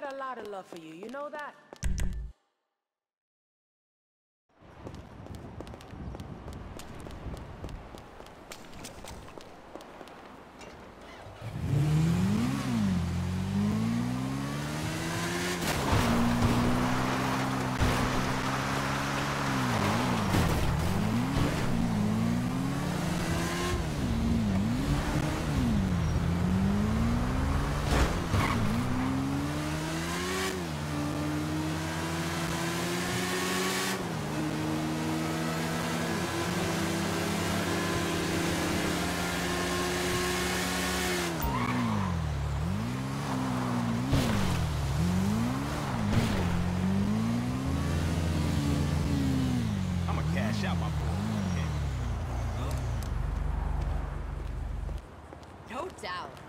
got a lot of love for you, you know that? No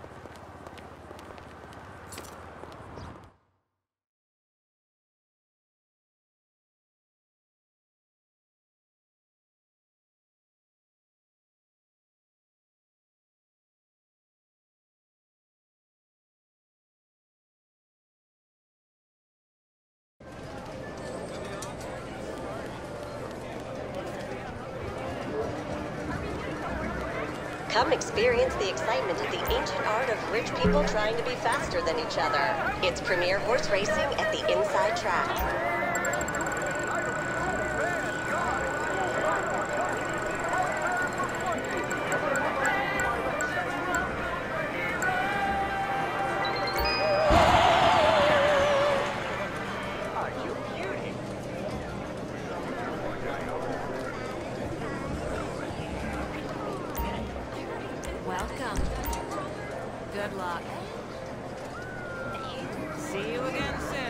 Come experience the excitement of the ancient art of rich people trying to be faster than each other. It's premier horse racing at the Inside Track. Welcome. Good luck. See you again soon.